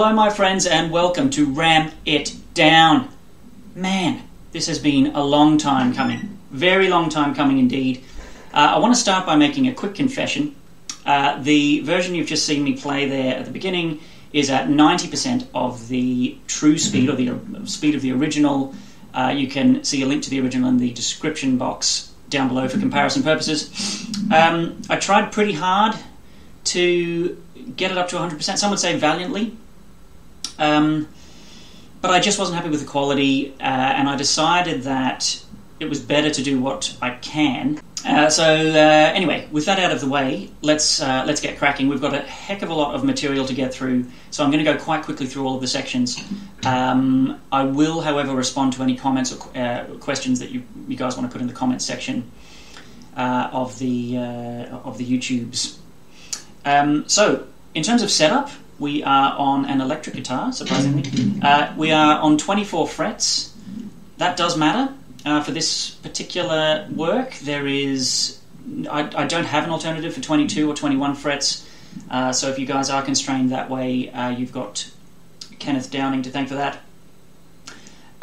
Hello, my friends, and welcome to Ram It Down. Man, this has been a long time coming. Very long time coming indeed. Uh, I want to start by making a quick confession. Uh, the version you've just seen me play there at the beginning is at 90% of the true speed, or the speed of the original. Uh, you can see a link to the original in the description box down below for comparison purposes. Um, I tried pretty hard to get it up to 100%. Some would say valiantly. Um, but I just wasn't happy with the quality, uh, and I decided that it was better to do what I can. Uh, so uh, anyway, with that out of the way, let's uh, let's get cracking. We've got a heck of a lot of material to get through, so I'm going to go quite quickly through all of the sections. Um, I will, however, respond to any comments or uh, questions that you, you guys want to put in the comments section uh, of the of the YouTubes. Um, so, in terms of setup, we are on an electric guitar, surprisingly. Uh, we are on 24 frets. That does matter. Uh, for this particular work, there is. I, I, don't have an alternative for 22 or 21 frets, uh, so if you guys are constrained that way, uh, you've got Kenneth Downing to thank for that.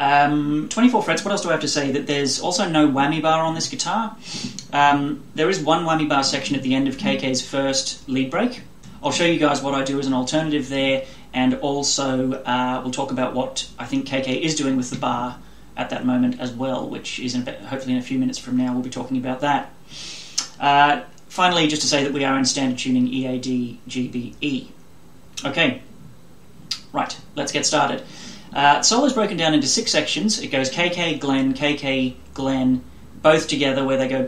Um, 24 frets, what else do I have to say? That there's also no whammy bar on this guitar. Um, there is one whammy bar section at the end of KK's first lead break. I'll show you guys what I do as an alternative there, and also uh, we'll talk about what I think KK is doing with the bar at that moment as well, which is in, hopefully in a few minutes from now we'll be talking about that. Uh, finally, just to say that we are in standard tuning EAD GBE. Okay, right, let's get started. Uh, is broken down into six sections. It goes KK, Glenn, KK, Glenn, both together, where they go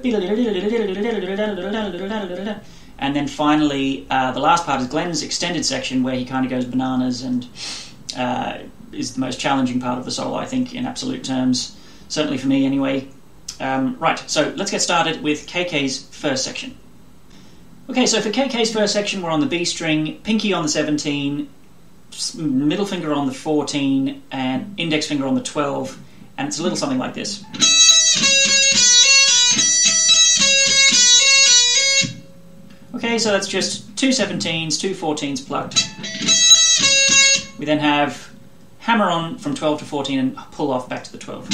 and then finally, uh, the last part is Glenn's extended section where he kind of goes bananas and uh, is the most challenging part of the solo, I think, in absolute terms. Certainly for me, anyway. Um, right, so let's get started with KK's first section. Okay, so for KK's first section, we're on the B string, pinky on the 17, middle finger on the 14, and index finger on the 12, and it's a little something like this. Okay, so that's just two 17s, two 14s plucked. We then have hammer on from 12 to 14 and pull off back to the 12.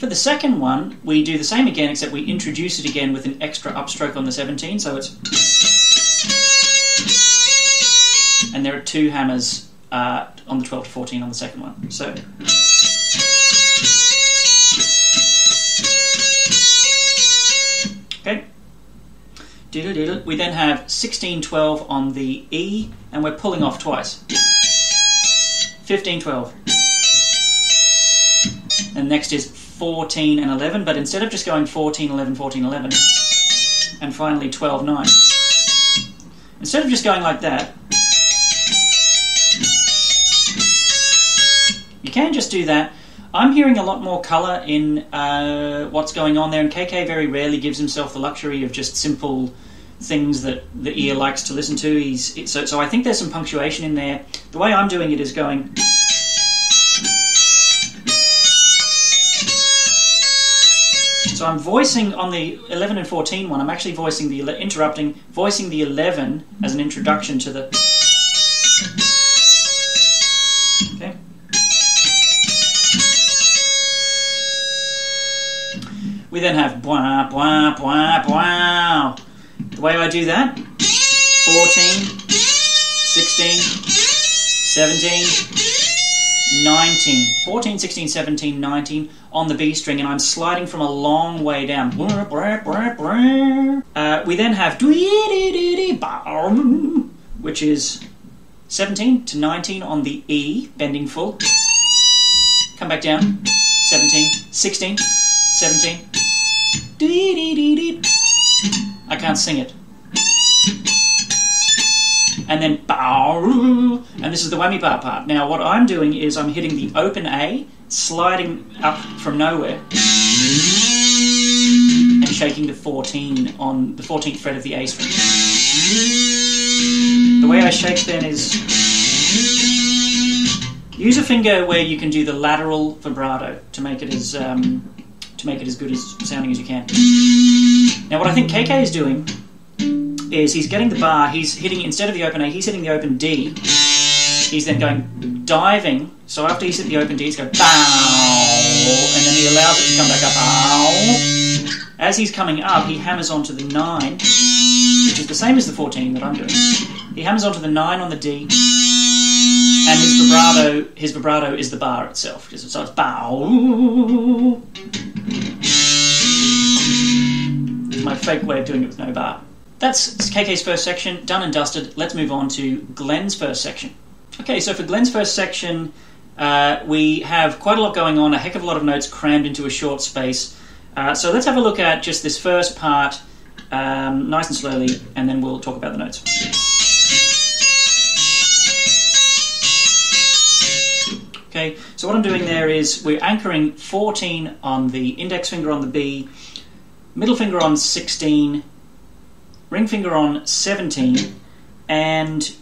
For the second one, we do the same again, except we introduce it again with an extra upstroke on the 17, so it's. And there are two hammers uh, on the 12 to 14 on the second one. So. We then have 1612 on the E, and we're pulling off twice. 1512. And next is 14 and 11, but instead of just going 14, 11, 14, 11, and finally 12, 9, instead of just going like that, you can just do that. I'm hearing a lot more colour in uh, what's going on there, and KK very rarely gives himself the luxury of just simple things that the ear likes to listen to. He's so so I think there's some punctuation in there. The way I'm doing it is going. So I'm voicing on the 11 and 14 one. I'm actually voicing the interrupting, voicing the 11 as an introduction to the. We then have bwah bwah bwah bwah. The way I do that 14, 16, 17, 19. 14, 16, 17, 19 on the B string, and I'm sliding from a long way down. Uh, we then have which is 17 to 19 on the E, bending full. Come back down. 17, 16, 17. I can't sing it. And then and this is the whammy bar part. Now what I'm doing is I'm hitting the open A, sliding up from nowhere, and shaking the 14 on the 14th fret of the A string. The way I shake then is use a finger where you can do the lateral vibrato to make it as um, to make it as good as sounding as you can. Now, what I think KK is doing is he's getting the bar, he's hitting, instead of the open A, he's hitting the open D. He's then going diving. So after he's hit the open D, he's going bow, and then he allows it to come back up. Bow. As he's coming up, he hammers onto the 9, which is the same as the 14 that I'm doing. He hammers onto the 9 on the D, and his vibrato, his vibrato is the bar itself. So it's bow. It's my fake way of doing it with no bar. That's KK's first section, done and dusted. Let's move on to Glenn's first section. Okay, so for Glenn's first section, uh, we have quite a lot going on, a heck of a lot of notes crammed into a short space. Uh, so let's have a look at just this first part, um, nice and slowly, and then we'll talk about the notes. So what I'm doing there is we're anchoring 14 on the index finger on the B, middle finger on 16, ring finger on 17, and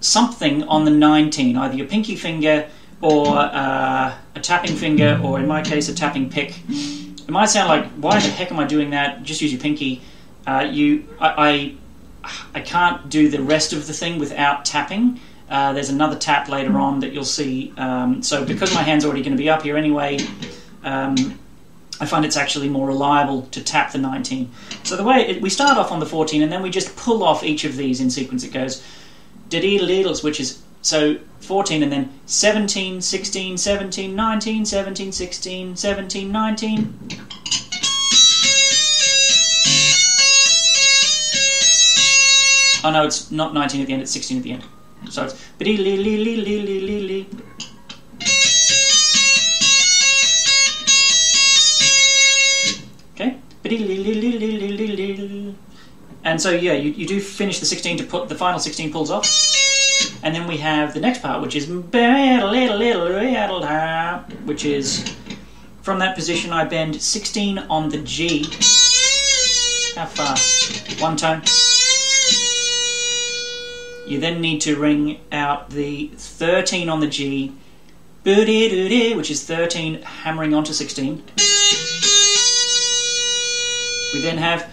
something on the 19, either your pinky finger or uh, a tapping finger, or in my case, a tapping pick. It might sound like, why the heck am I doing that? Just use your pinky. Uh, you, I, I, I can't do the rest of the thing without tapping. Uh, there's another tap later on that you'll see. Um, so because my hand's already going to be up here anyway, um, I find it's actually more reliable to tap the 19. So the way it, we start off on the 14 and then we just pull off each of these in sequence. It goes diddle which is so 14 and then 17, 16, 17, 19, 17, 16, 17, 19. Oh no, it's not 19 at the end, it's 16 at the end. Okay. And so yeah, you, you do finish the 16 to put the final 16 pulls off. And then we have the next part, which is which is from that position I bend 16 on the G. How far? One tone. You then need to ring out the 13 on the G, which is 13 hammering onto 16. We then have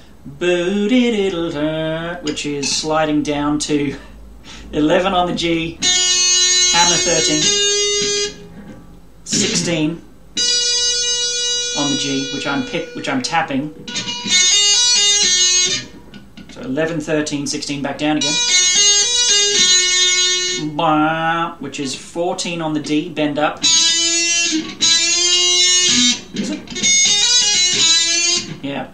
which is sliding down to 11 on the G, hammer 13, 16 on the G, which I'm pick, which I'm tapping. So 11, 13, 16 back down again which is 14 on the D, bend up. Is it? Yeah.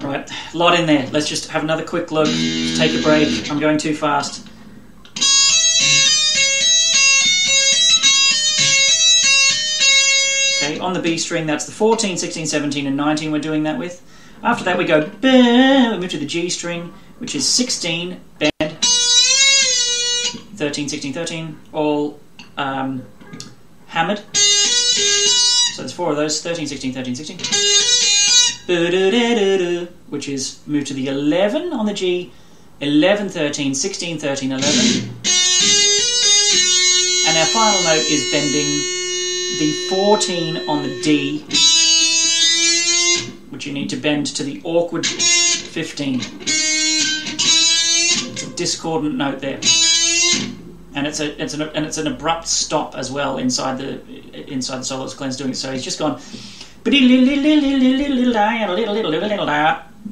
Right, a lot in there. Let's just have another quick look, take a break. I'm going too fast. Okay, on the B string, that's the 14, 16, 17, and 19 we're doing that with. After that, we go, we move to the G string, which is 16, bend, 13, 16, 13, all um, hammered. So there's four of those 13, 16, 13, 16. Which is moved to the 11 on the G, 11, 13, 16, 13, 11. And our final note is bending the 14 on the D, which you need to bend to the awkward 15. It's a discordant note there and it's a it's an and it's an abrupt stop as well inside the inside the solo Glenn's doing. So he's just gone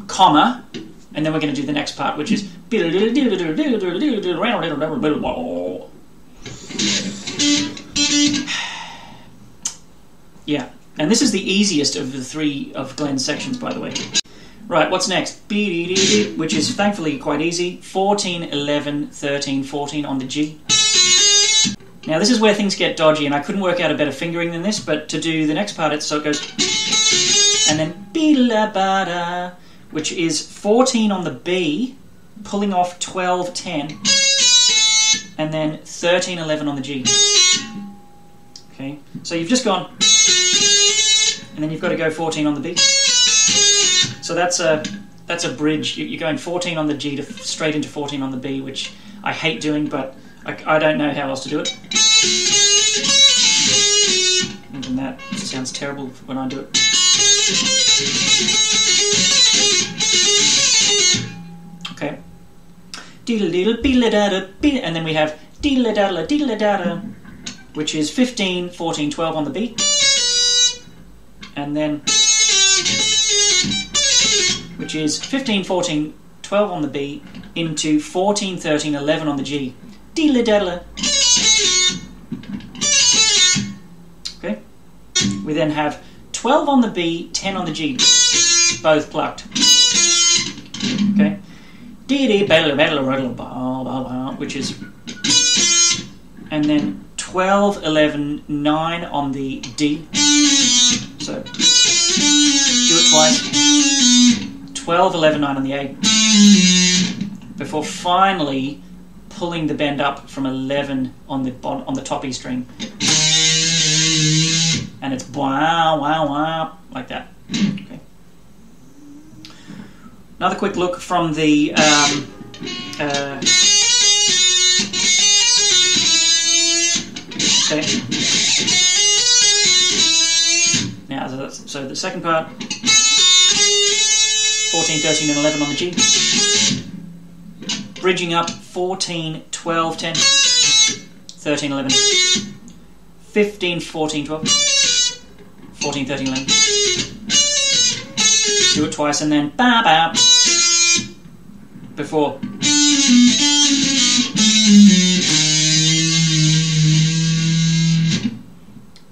comma, and then we're going to do the next part, which is yeah. And this is the easiest of the three of Glenn's sections, by the way. Right, what's next? Which is thankfully quite easy. 14, 11, 13, 14 on the G. Now this is where things get dodgy, and I couldn't work out a better fingering than this, but to do the next part, it so it goes, and then bada, which is 14 on the B, pulling off 12, 10, and then 13, 11 on the G. Okay, so you've just gone, and then you've got to go 14 on the B. So that's a that's a bridge. You're going 14 on the G to straight into 14 on the B, which I hate doing, but I, I don't know how else to do it. Even that sounds terrible when I do it. Okay. Diddle diddle beedle da and then we have diddle da da diddle da which is 15, 14, 12 on the B, and then which is 15, 14, 12 on the B into 14, 13, 11 on the G. Diddle daddle. Okay. We then have 12 on the B, 10 on the G, both plucked. Okay. Dee dee battle battle which is and then 12, 11, 9 on the D. So do it twice. 12, 11, 9 on the A. Before finally pulling the bend up from 11 on the on the top E string. And it's wow, wow, wow, like that. Okay. Another quick look from the um, uh, okay. Now, so the second part 14, 13, and 11 on the G. Bridging up 14, 12, 10, 13, 11, 15, 14, 12, 14, 13, 11. Do it twice and then ba ba before.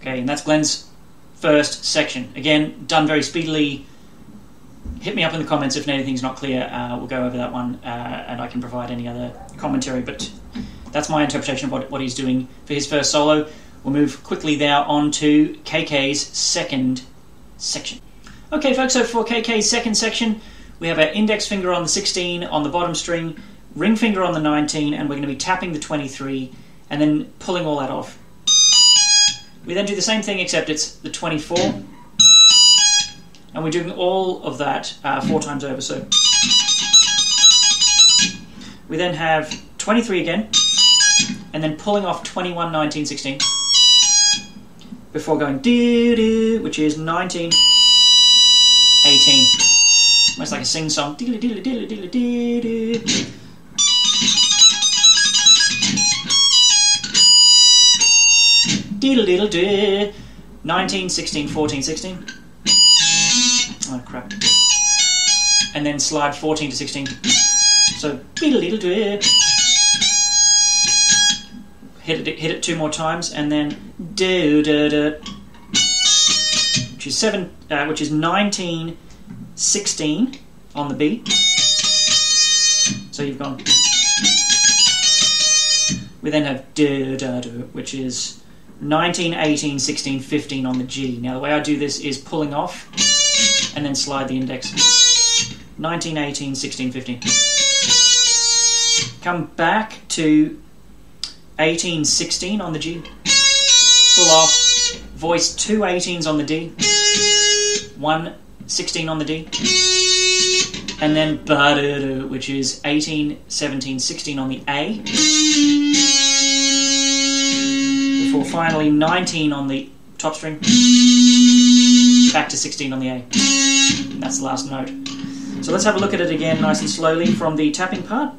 Okay, and that's Glenn's first section. Again, done very speedily hit me up in the comments if anything's not clear. Uh, we'll go over that one, uh, and I can provide any other commentary. But that's my interpretation of what, what he's doing for his first solo. We'll move quickly now on to KK's second section. Okay, folks. So for KK's second section, we have our index finger on the 16 on the bottom string, ring finger on the 19, and we're going to be tapping the 23, and then pulling all that off. We then do the same thing, except it's the 24 and we're doing all of that uh, four times over. So we then have 23 again, and then pulling off 21, 19, 16 before going do do, which is 19, 18. Almost like a sing song. Diddly diddly diddly. Diddle diddle do. 19, 16, 14, 16. And then slide 14 to 16. So. Hit it, hit it two more times, and then do do do, which is seven, uh, which is 19, 16 on the B. So you've gone. We then have do do do, which is 19, 18, 16, 15 on the G. Now the way I do this is pulling off and then slide the index. 19, 18, 16, 15. Come back to 18, 16 on the G. Pull off. Voice two 18s on the D. One 16 on the D. And then which is 18, 17, 16 on the A. Before finally 19 on the top string. Back to 16 on the A. That's the last note. So let's have a look at it again nice and slowly from the tapping part.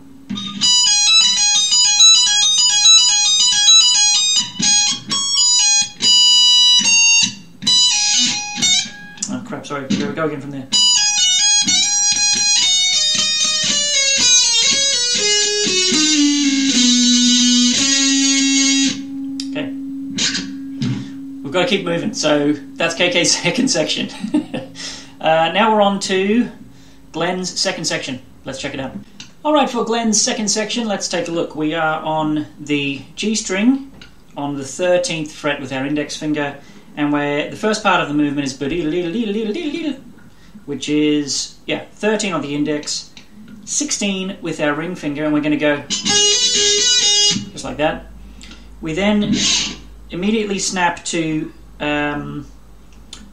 Oh crap, sorry, there we go again from there. Okay. We've got to keep moving, so that's KK's second section. Uh, now we're on to Glenn's second section. Let's check it out. All right, for Glenn's second section, let's take a look. We are on the G string on the 13th fret with our index finger, and where the first part of the movement is which is, yeah, 13 on the index, 16 with our ring finger, and we're going to go just like that. We then immediately snap to um,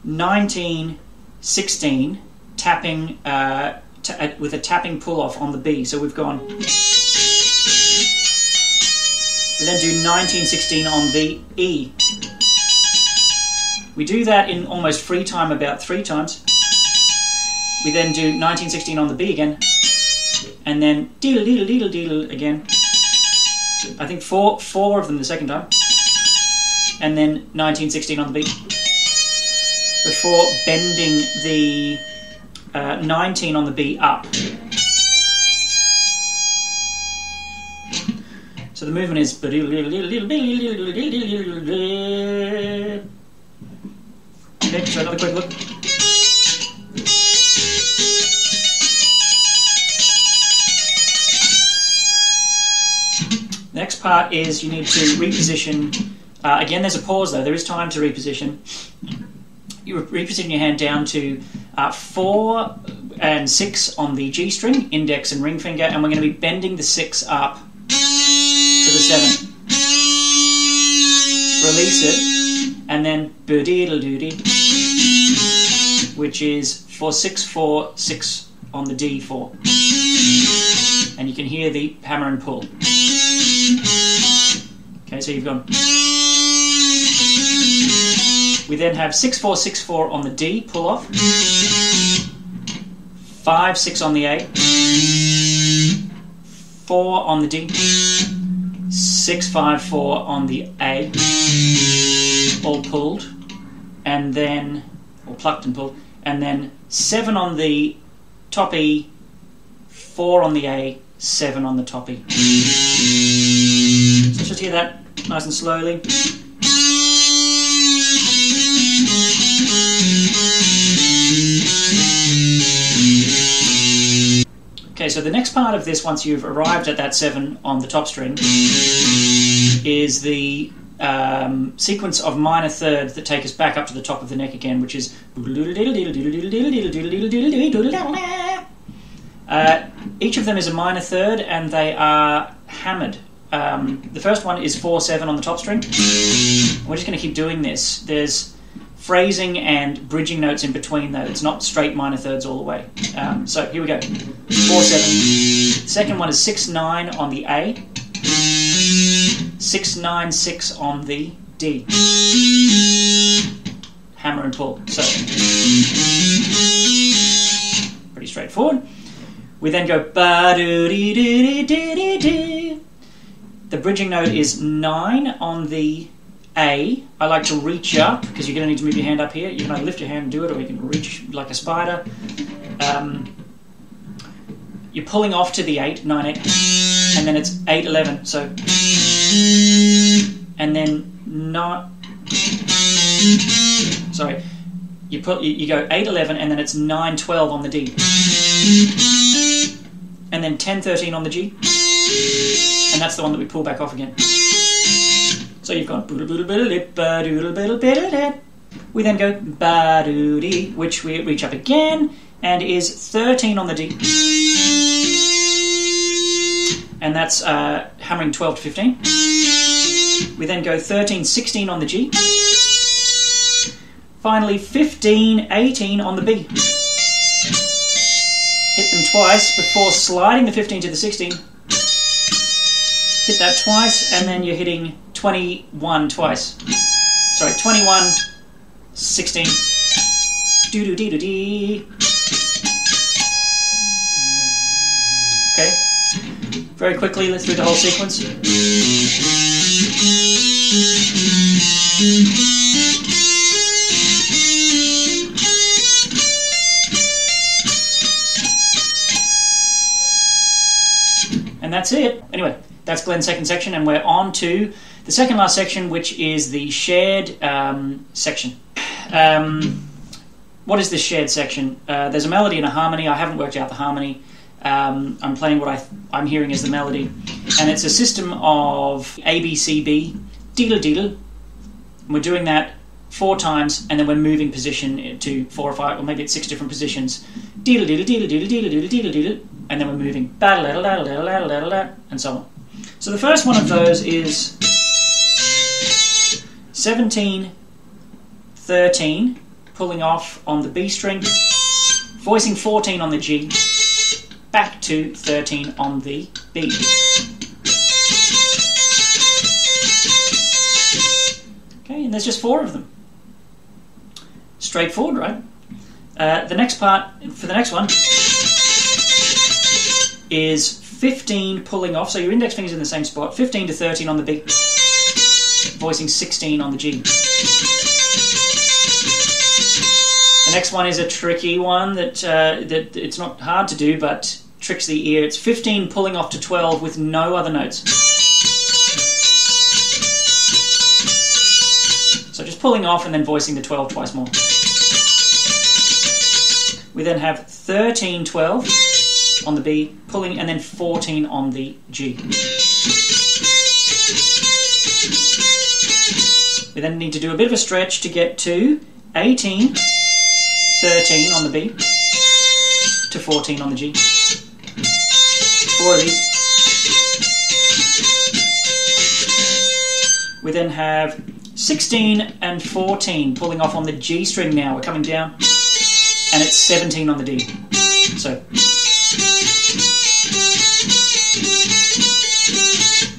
19 16 tapping uh, uh, with a tapping pull off on the B. So we've gone. We then do 1916 on the E. We do that in almost free time about three times. We then do 1916 on the B again. and then deedle deedle deedle deedle again. I think four four of them the second time, and then 1916 on the B before bending the uh, 19 on the beat up. So the movement is. Okay, so another quick look. Next part is you need to reposition. Uh, again, there's a pause though. There is time to reposition. You re- reposition your hand down to uh, four and six on the G string, index and ring finger, and we're going to be bending the six up to the seven. Release it, and then boodiddle doody, which is four six four six on the D four, and you can hear the hammer and pull. Okay, so you've gone. We then have 6464 on the D, pull off. 5 6 on the A. 4 on the D. 6 5 4 on the A. All pulled. And then, or plucked and pulled. And then 7 on the top E. 4 on the A. 7 on the top E. So just hear that nice and slowly. Okay, so the next part of this, once you've arrived at that seven on the top string, is the um, sequence of minor thirds that take us back up to the top of the neck again, which is. Uh, each of them is a minor third, and they are hammered. Um, the first one is 4 7 on the top string. We're just going to keep doing this. There's phrasing and bridging notes in between though. It's not straight minor thirds all the way. Um, so here we go. 4 7. Second one is 6 9 on the A. 6 9 6 on the D. Hammer and pull. So pretty straightforward. We then go ba doo dee dee dee dee dee. The bridging note is 9 on the A. I like to reach up because you're going to need to move your hand up here. You can either lift your hand and do it, or you can reach like a spider. Um, you're pulling off to the 8, 9 8, and then it's 8 11. So, and then not. Sorry, you put you, you go 8 11, and then it's 9 12 on the D, and then 10 13 on the G, and that's the one that we pull back off again. So you've got we then go ba which we reach up again and is 13 on the D. And that's uh, hammering 12 to 15. We then go 13 16 on the G. Finally 15 18 on the B. Hit them twice before sliding the 15 to the 16. Hit that twice, and then you're hitting 21 twice. Sorry, 21, 16. Do do dee do dee. Okay. Very quickly, let's do the whole sequence. And that's it. Anyway, that's Glenn's second section, and we're on to the second last section, which is the shared um, section. Um, what is this shared section? Uh, there's a melody and a harmony. I haven't worked out the harmony. Um, I'm playing what I I'm hearing as the melody, and it's a system of A B C B, deedle deedle. We're doing that four times, and then we're moving position to four or five, or maybe it's six different positions. Deedle deedle deedle deedle deedle deedle deedle deedle, and then we're moving and so on. So the first one of those is 17, 13, pulling off on the B string, voicing 14 on the G, back to 13 on the B. Okay, and there's just four of them. Straightforward, right? Uh, the next part, for the next one, is 15 pulling off, so your index finger's in the same spot, 15 to 13 on the B, voicing 16 on the G. The next one is a tricky one that uh, that it's not hard to do, but tricks the ear. It's 15 pulling off to 12 with no other notes. So just pulling off and then voicing the 12 twice more. We then have 13 12 on the B, pulling, and then 14 on the G. We then need to do a bit of a stretch to get to 18 13 on the B to 14 on the G. Four of these. We then have 16 and 14 pulling off on the G string now. We're coming down. And it's 17 on the D. So.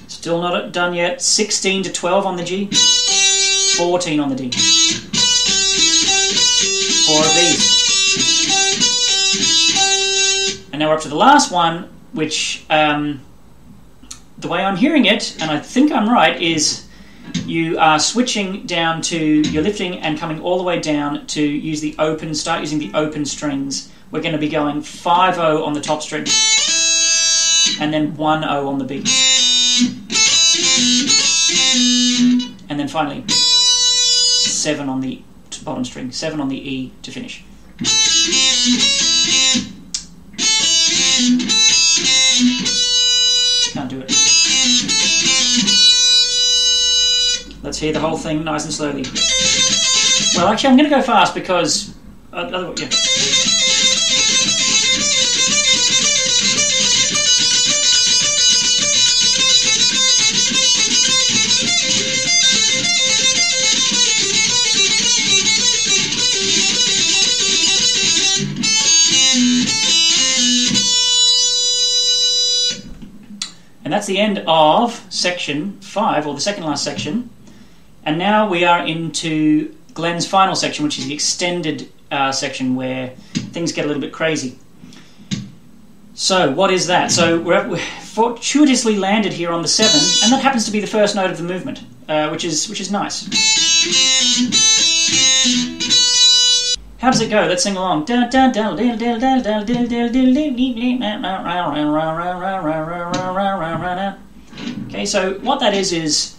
Still not done yet. 16 to 12 on the G. 14 on the D. Four of these. And now we're up to the last one, which um, the way I'm hearing it, and I think I'm right, is you are switching down to you're lifting and coming all the way down to use the open start using the open strings. We're going to be going 5-0 on the top string and then 1-0 on the B. And then finally 7 on the bottom string, 7 on the E to finish. Can't do it. Let's hear the whole thing nice and slowly. Well, actually, I'm going to go fast because. Uh, yeah. And that's the end of section five, or the second last section. And now we are into Glenn's final section, which is the extended uh, section where things get a little bit crazy. So, what is that? So, we're, we're, fortuitously landed here on the seven, and that happens to be the first note of the movement, uh, which is which is nice. How does it go? Let's sing along. Okay, so what that is is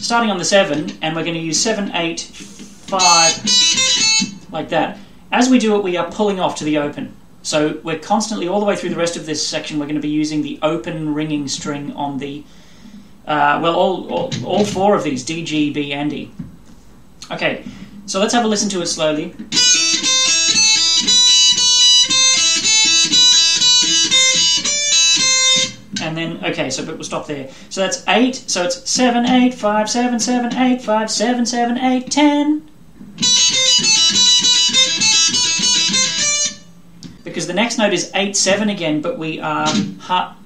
starting on the 7, and we're going to use 7, 8, 5, like that. As we do it, we are pulling off to the open. So we're constantly, all the way through the rest of this section, we're going to be using the open ringing string on the, uh, well, all, all, all four of these, D, G, B, and E. Okay, so let's have a listen to it slowly. And then, okay, so but we'll stop there. So that's 8, so it's 7, 8, 5, 7, 7, 8, 5, 7, 7, 8, 10. Because the next note is 8, 7 again, but we are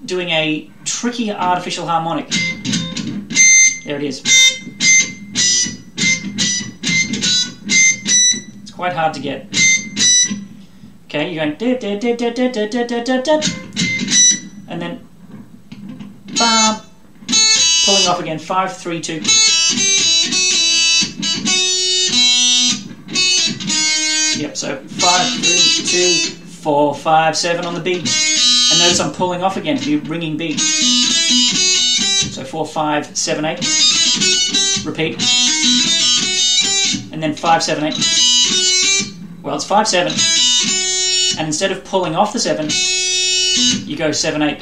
doing a tricky artificial harmonic. There it is. Quite hard to get. Okay, you're going and then bam, pulling off again. Five, three, two. Yep. So five, three, two, four, five, seven on the B. And notice I'm pulling off again to be ringing B. So four, five, seven, eight. Repeat. And then five, seven, eight. Well, it's 5 7. And instead of pulling off the 7, you go 7 8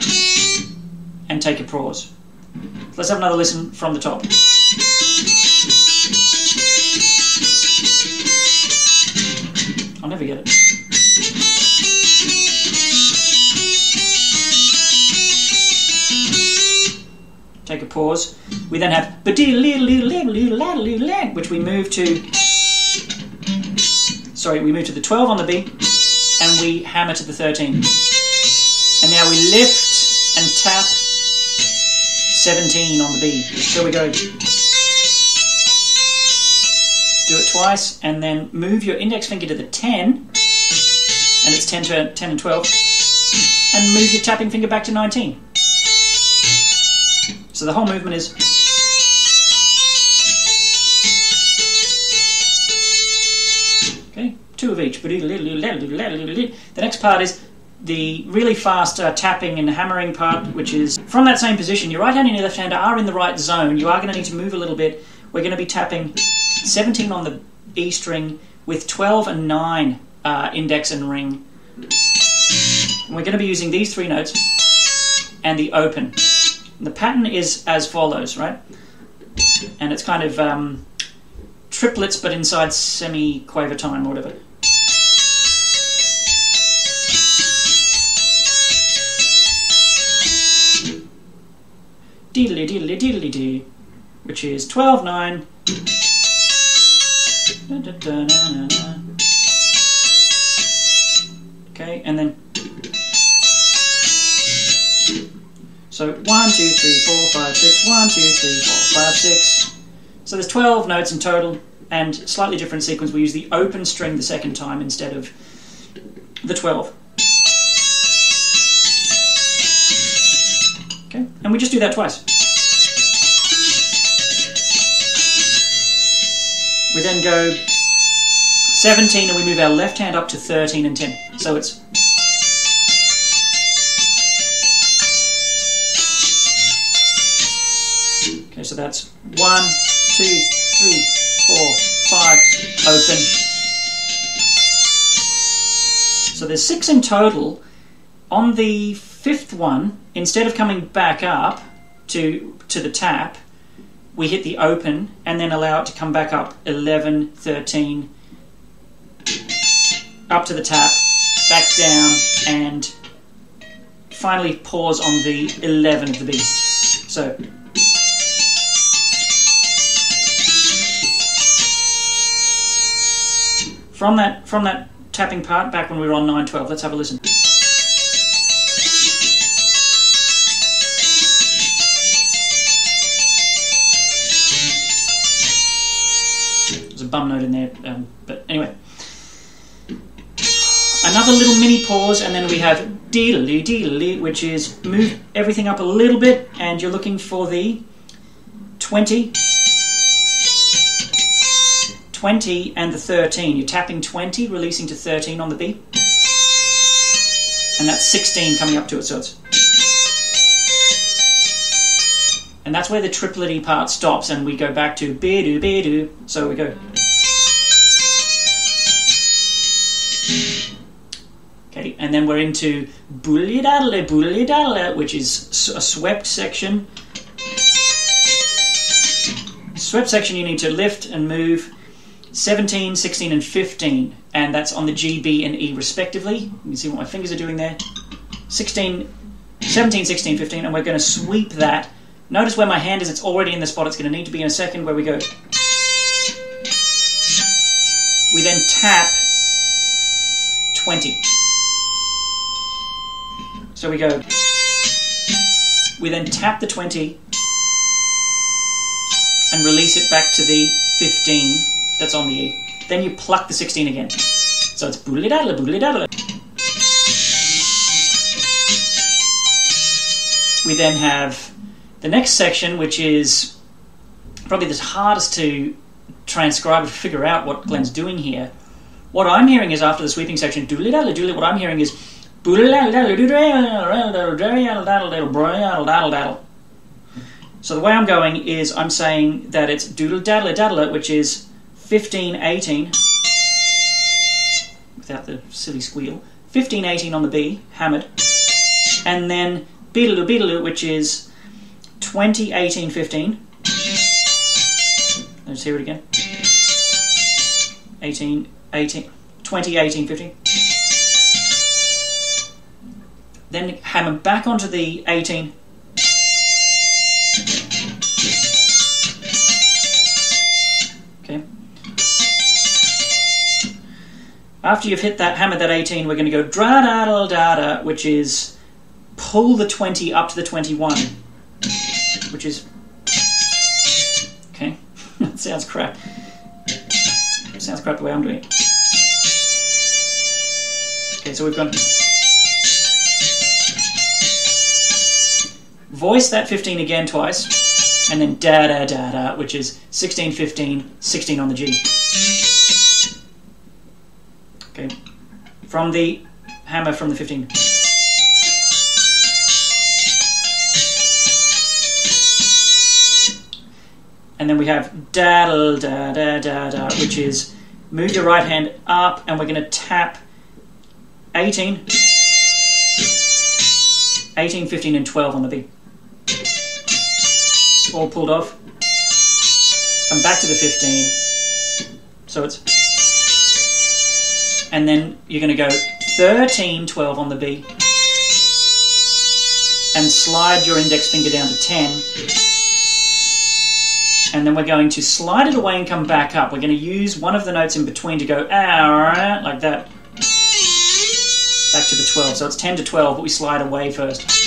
and take a pause. Let's have another listen from the top. I'll never get it. Take a pause. We then have which we move to sorry, we move to the 12 on the B, and we hammer to the 13. And now we lift and tap 17 on the B. So we go. Do it twice, and then move your index finger to the 10, and it's 10 to 10 and 12. and move your tapping finger back to 19. So the whole movement is. Two of each. The next part is the really fast uh, tapping and hammering part, which is from that same position. Your right hand and your left hand are in the right zone. You are going to need to move a little bit. We're going to be tapping 17 on the E string with 12 and 9 uh, index and ring. And we're going to be using these three notes and the open. And the pattern is as follows, right? And it's kind of um, triplets but inside semi quaver time or whatever. Deedly deedly deedly dee, which is 12 9. Okay, and then so one, two, three, four, five, six, one, two, three, four, five, six. So there's 12 notes in total, and slightly different sequence. We use the open string the second time instead of the 12. And we just do that twice. We then go 17 and we move our left hand up to 13 and 10. So it's Okay, so that's one, two, three, four, five, open. So there's six in total. On the fifth one, instead of coming back up to to the tap, we hit the open and then allow it to come back up 11, 13, up to the tap, back down, and finally pause on the 11 of the beat. So. From that, from that tapping part back when we were on 912, let's have a listen. Bum note in there, um, but anyway. Another little mini pause, and then we have deedly deedly, which is move everything up a little bit, and you're looking for the 20, 20, and the 13. You're tapping 20, releasing to 13 on the B, and that's 16 coming up to it, so it's. And that's where the triplety part stops, and we go back to be-do, be-do. So we go. And then we're into bully daddle, bully daddle, which is a swept section. Swept section, you need to lift and move 17, 16, and 15, and that's on the G, B, and E respectively. You can see what my fingers are doing there. 16, 17, 16, 15, and we're going to sweep that. Notice where my hand is, it's already in the spot it's going to need to be in a second, where we go. We then tap 20. So we go. We then tap the 20 and release it back to the 15 that's on the E. Then you pluck the 16 again. So it's boodly daddle, boodly daddle. We then have the next section, which is probably the hardest to transcribe or figure out what Glenn's doing here. What I'm hearing is after the sweeping section, doodly daddle, doodly, what I'm hearing is so the way I'm going is I'm saying that it's doodle daddle daddle, which is 15, 18, without the silly squeal, 15, 18 on the B, hammered, and then beedaloo beedaloo, which is 20, 18, 15. Let's hear it again. 18, 18, 20, 18, 15. Then hammer back onto the 18. Okay. After you've hit that, hammer that 18, we're going to go dra da da da da, which is pull the 20 up to the 21, which is. Okay, that sounds crap. Sounds crap the way I'm doing it. Okay, so we've gone. Voice that 15 again twice, and then da da da da, which is 16, 15, 16 on the G. Okay, from the hammer from the 15. And then we have da da da da da, which is move your right hand up, and we're going to tap 18, 18, 15, and 12 on the B. All pulled off. Come back to the 15. So it's. And then you're going to go 13, 12 on the B. And slide your index finger down to 10 and then we're going to slide it away and come back up. We're going to use one of the notes in between to go ah, like that. Back to the 12. So it's 10 to 12, but we slide away first.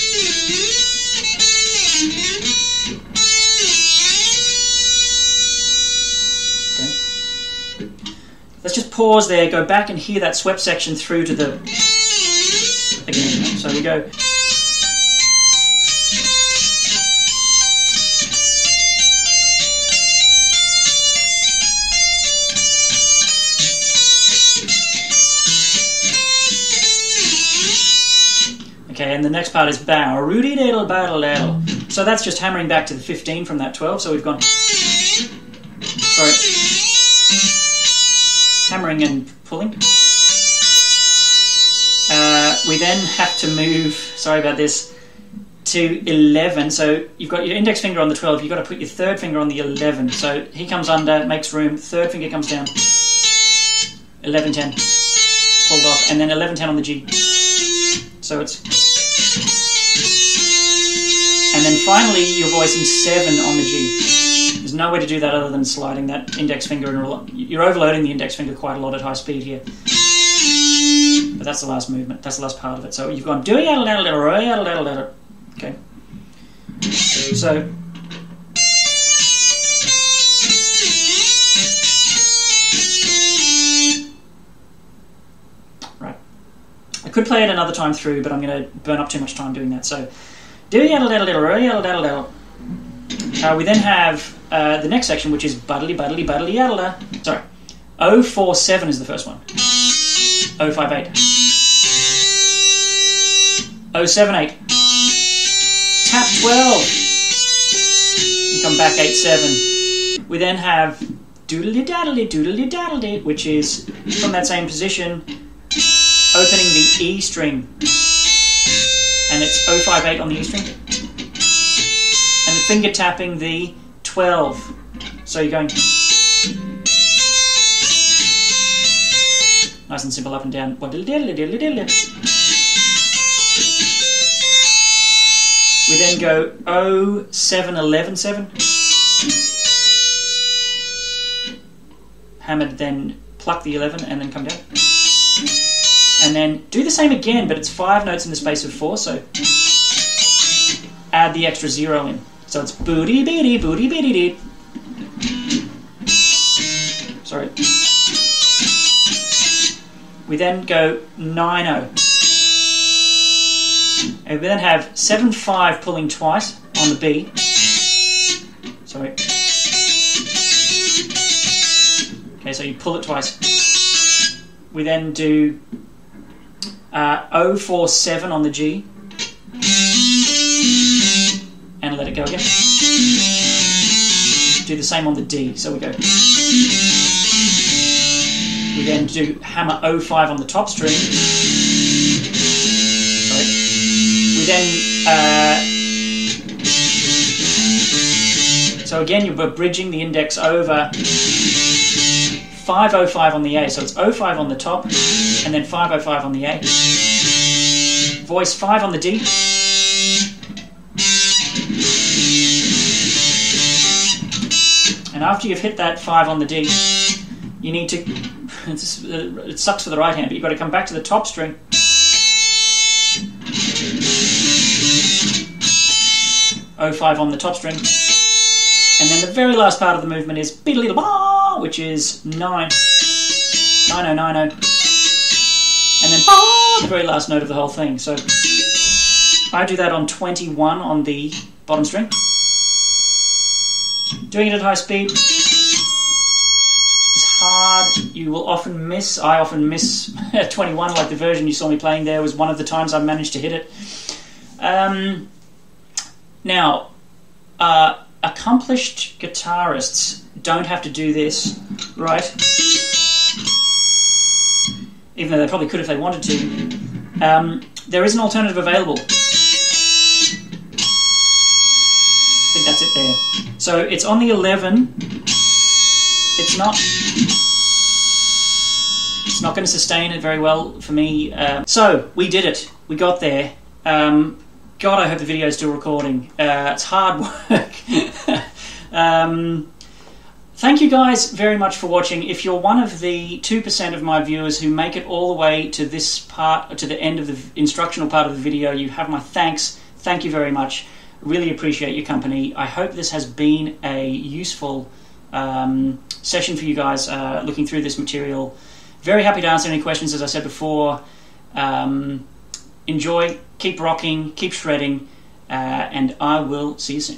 Let's just pause there, go back and hear that swept section through to the again. So we go Okay, and the next part is bow. Rudy diddle battle diddle. So that's just hammering back to the 15 from that 12. So we've gone. Sorry. Hammering and pulling. Uh, we then have to move. Sorry about this. To 11. So you've got your index finger on the 12. You've got to put your third finger on the 11. So he comes under, makes room. Third finger comes down. 11 10. Pulled off. And then 11 10 on the G. So it's and then finally, you're voicing 7 on the G. No way to do that other than sliding that index finger. And you're overloading the index finger quite a lot at high speed here. But that's the last movement. That's the last part of it. So you've gone do yaddle daddle daddle daddle daddle Okay. So right. I could play it another time through, but I'm going to burn up too much time doing that. So do yaddle daddle daddle yaddle daddle daddle. Uh, we then have uh, the next section, which is buddly buddly buddly yaddle da. Sorry, 047 is the first one. 058. 078. Tap 12. And come back 87. We then have doodly daddly doodly daddly, which is from that same position, opening the E string and it's 058 on the E string. And the finger tapping the 12. So you're going nice and simple up and down. We then go 07117. Hammered, then pluck the 11 and then come down and then do the same again, but it's five notes in the space of four, so add the extra zero in. So it's booty beady, booty beady dee. Sorry. We then go 9 0. And we then have 7 5 pulling twice on the B. Sorry. Okay, so you pull it twice. We then do uh, 047 on the G. Let it go again. Do the same on the D. So we go. We then do hammer 05 on the top string. Sorry. We then. Uh, so again, you're bridging the index over 505 on the A. So it's 05 on the top and then 505 on the A. Voice 5 on the D. after you've hit that 5 on the D, you need to. it sucks for the right hand, but you've got to come back to the top string. O five on the top string. And then the very last part of the movement is beat ba, which is 9. 9090 and then the very last note of the whole thing. So I do that on 21 on the bottom string. Doing it at high speed is hard. You will often miss. I often miss 21, like the version you saw me playing there was one of the times I managed to hit it. Um, now, uh, accomplished guitarists don't have to do this, right? Even though they probably could if they wanted to. Um, there is an alternative available. So it's on the 11. It's not. It's not going to sustain it very well for me. Uh, so we did it. We got there. Um, God, I hope the video is still recording. Uh, it's hard work. um, thank you guys very much for watching. If you're one of the 2% of my viewers who make it all the way to this part, to the end of the instructional part of the video, you have my thanks. Thank you very much. Really appreciate your company. I hope this has been a useful um, session for you guys uh, looking through this material. Very happy to answer any questions, as I said before. Um, enjoy, keep rocking, keep shredding, uh, and I will see you soon.